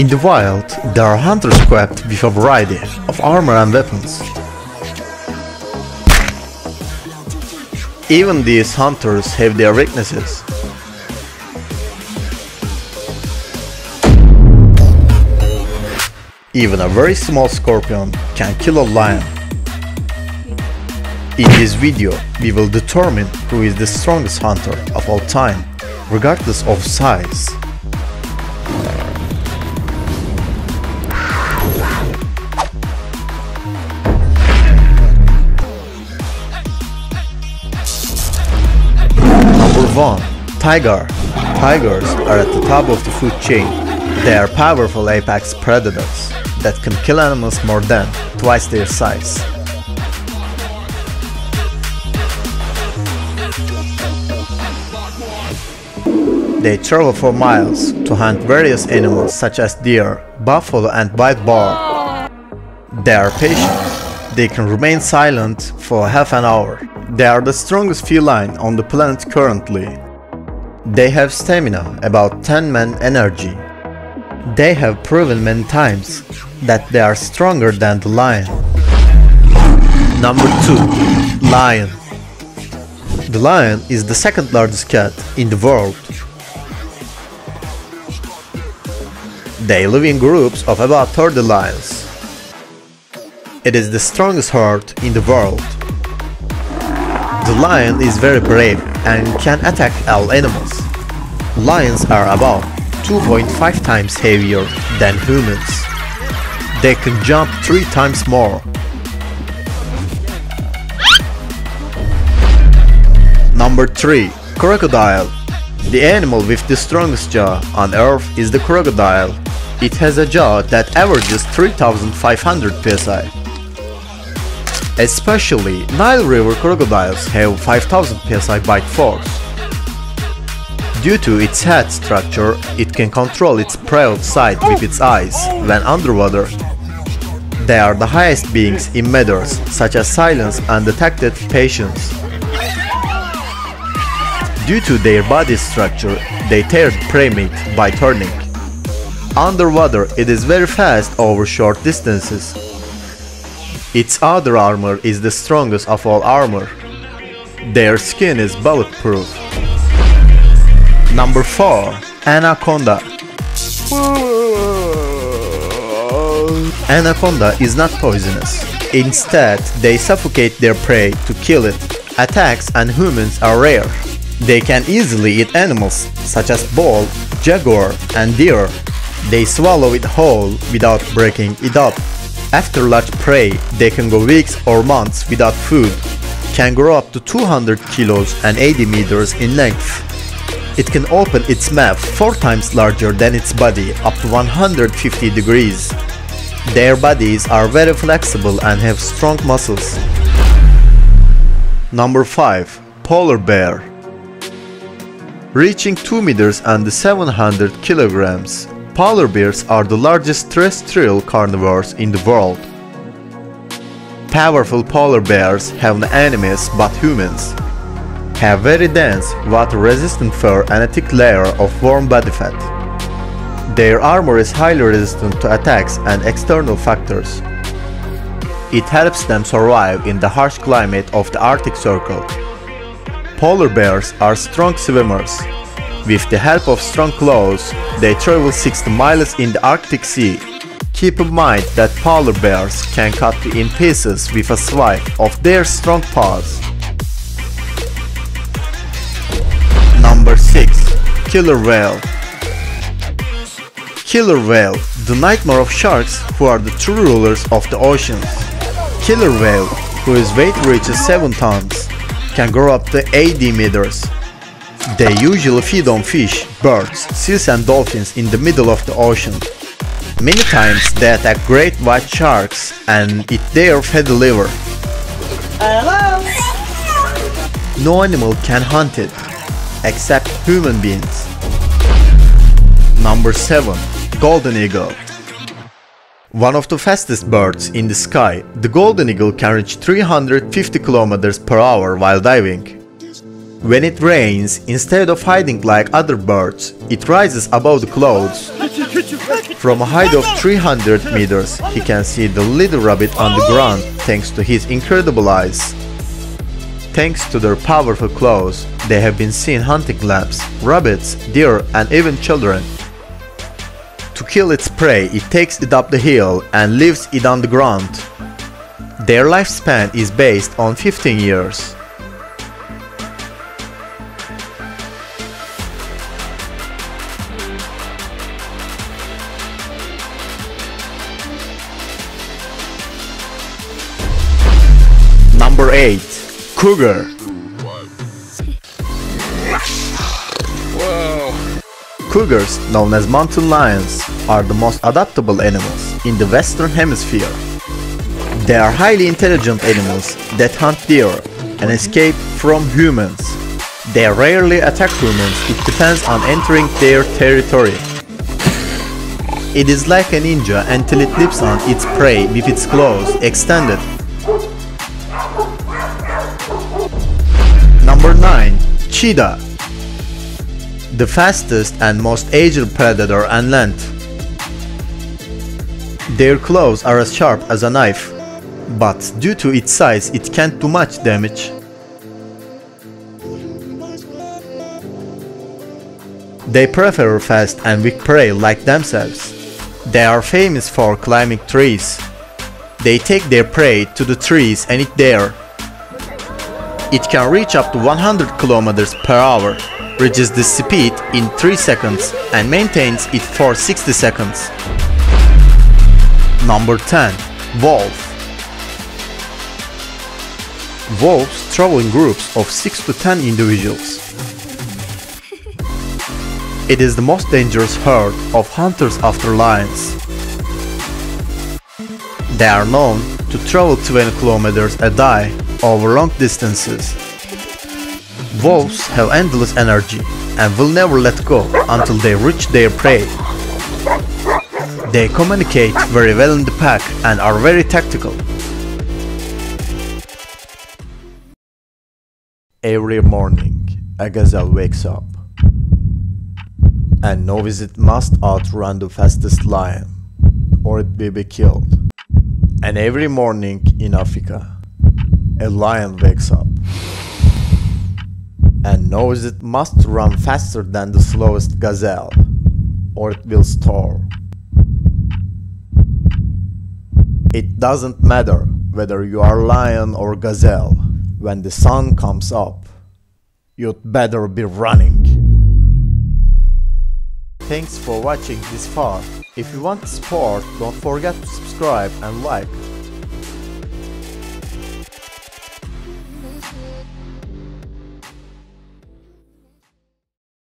In the wild, there are hunters equipped with a variety of armor and weapons. Even these hunters have their weaknesses. Even a very small scorpion can kill a lion. In this video, we will determine who is the strongest hunter of all time, regardless of size. 1. Tiger. Tigers are at the top of the food chain. They are powerful apex predators that can kill animals more than twice their size. They travel for miles to hunt various animals such as deer, buffalo and white bear. They are patient. They can remain silent for half an hour. They are the strongest feline on the planet currently. They have stamina, about 10 men energy. They have proven many times that they are stronger than the lion. Number 2. Lion The lion is the second largest cat in the world. They live in groups of about 30 lions. It is the strongest herd in the world. The lion is very brave and can attack all animals. Lions are about 2.5 times heavier than humans. They can jump 3 times more. Number 3. Crocodile The animal with the strongest jaw on earth is the crocodile. It has a jaw that averages 3500 psi. Especially Nile River crocodiles have 5000 psi bite force. Due to its head structure, it can control its prey outside with its eyes when underwater. They are the highest beings in matters such as silence and detected patience. Due to their body structure, they tear the prey meat by turning. Underwater, it is very fast over short distances. Its outer armor is the strongest of all armor. Their skin is bulletproof. Number 4. Anaconda Anaconda is not poisonous. Instead, they suffocate their prey to kill it. Attacks on humans are rare. They can easily eat animals such as bull, jaguar and deer. They swallow it whole without breaking it up. After large prey, they can go weeks or months without food, can grow up to 200 kilos and 80 meters in length. It can open its mouth 4 times larger than its body up to 150 degrees. Their bodies are very flexible and have strong muscles. Number 5. Polar Bear Reaching 2 meters and 700 kilograms, polar bears are the largest terrestrial carnivores in the world. Powerful polar bears have no enemies but humans. Have very dense, water-resistant fur and a thick layer of warm body fat. Their armor is highly resistant to attacks and external factors. It helps them survive in the harsh climate of the Arctic Circle. Polar bears are strong swimmers. With the help of strong claws, they travel 60 miles in the Arctic Sea. Keep in mind that polar bears can cut you in pieces with a swipe of their strong paws. Number 6. Killer Whale Killer Whale, the nightmare of sharks who are the true rulers of the oceans. Killer Whale, whose weight reaches 7 tons, can grow up to 80 meters. They usually feed on fish, birds, seals and dolphins in the middle of the ocean. Many times they attack great white sharks and eat their fatty liver. Hello? No animal can hunt it, except human beings. Number 7. Golden Eagle One of the fastest birds in the sky, the golden eagle can reach 350 km per hour while diving. When it rains, instead of hiding like other birds, it rises above the clouds. From a height of 300 meters, he can see the little rabbit on the ground thanks to his incredible eyes. Thanks to their powerful claws, they have been seen hunting lambs, rabbits, deer and even children. To kill its prey, it takes it up the hill and leaves it on the ground. Their lifespan is based on 15 years. Number 8. Cougar Cougars, known as mountain lions, are the most adaptable animals in the western hemisphere. They are highly intelligent animals that hunt deer and escape from humans. They rarely attack humans, it depends on entering their territory. It is like a ninja until it leaps on its prey with its claws extended. Cheetah The fastest and most agile predator on land. Their claws are as sharp as a knife, but due to its size it can't do much damage. They prefer fast and weak prey like themselves. They are famous for climbing trees. They take their prey to the trees and eat there. It can reach up to 100 km per hour, reaches this speed in 3 seconds and maintains it for 60 seconds. Number 10. Wolf Wolves travel in groups of 6 to 10 individuals. It is the most dangerous herd of hunters after lions. They are known to travel 20 kilometers a day over long distances. Wolves have endless energy and will never let go until they reach their prey. They communicate very well in the pack and are very tactical. Every morning, a gazelle wakes up and knows it must outrun the fastest lion or it will be killed. And every morning in Africa, a lion wakes up and knows it must run faster than the slowest gazelle or it will starve. It doesn't matter whether you are lion or gazelle, when the sun comes up, you'd better be running. Thanks for watching this far. If you want support, don't forget to subscribe and like.